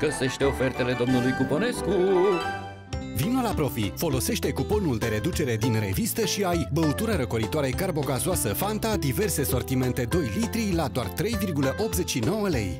Găsește ofertele domnului Cuponescu! Vino la Profi, folosește cuponul de reducere din revistă și ai băutură răcoritoare carbogazoasă Fanta, diverse sortimente 2 litri la doar 3,89 lei.